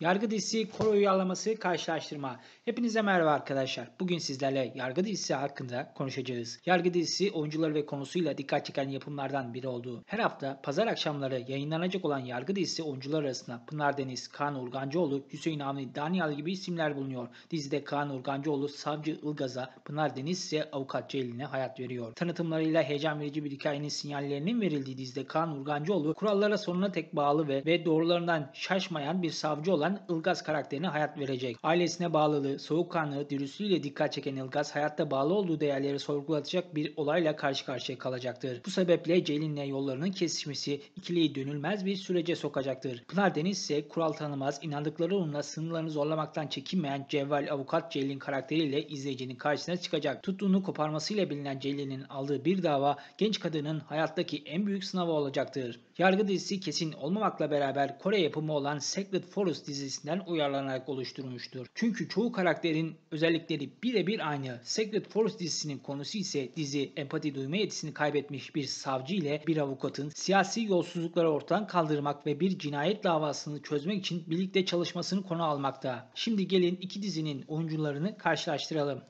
Yargı dizisi koro uyarlaması karşılaştırma. Hepinize merhaba arkadaşlar. Bugün sizlerle Yargı dizisi hakkında konuşacağız. Yargı dizisi oyuncuları ve konusuyla dikkat çeken yapımlardan biri oldu. Her hafta pazar akşamları yayınlanacak olan Yargı dizisi oyuncular arasında Pınar Deniz, Kaan Urgancıoğlu, Hüseyin Avni, Daniel gibi isimler bulunuyor. Dizide Kaan Urgancıoğlu savcı Ilgaz'a, Pınar Deniz ise avukat Ceylin'e hayat veriyor. Tanıtımlarıyla heyecan verici bir hikayenin sinyallerinin verildiği dizide Kaan Urgancıoğlu kurallara sonuna tek bağlı ve, ve doğrularından şaşmayan bir savcı olan Ilgaz karakterine hayat verecek. Ailesine bağlılığı, soğukkanlığı, dürüstlüğüyle dikkat çeken Ilgaz hayatta bağlı olduğu değerleri sorgulatacak bir olayla karşı karşıya kalacaktır. Bu sebeple Ceylin'le yollarının kesişmesi ikiliyi dönülmez bir sürece sokacaktır. Pınar Deniz ise kural tanımaz, inandıkları uğruna sınırlarını zorlamaktan çekinmeyen cevval avukat Ceylin karakteriyle izleyicinin karşısına çıkacak. Tuttuğunu koparmasıyla bilinen Ceylin'in aldığı bir dava genç kadının hayattaki en büyük sınavı olacaktır. Yargı dizisi kesin olmamakla beraber Kore yapımı olan Sacred Forest dizisinden uyarlanarak oluşturulmuştur. Çünkü çoğu karakterin özellikleri birebir aynı. Sacred Forest dizisinin konusu ise dizi empati duyma yetisini kaybetmiş bir savcı ile bir avukatın siyasi yolsuzlukları ortadan kaldırmak ve bir cinayet davasını çözmek için birlikte çalışmasını konu almakta. Şimdi gelin iki dizinin oyuncularını karşılaştıralım.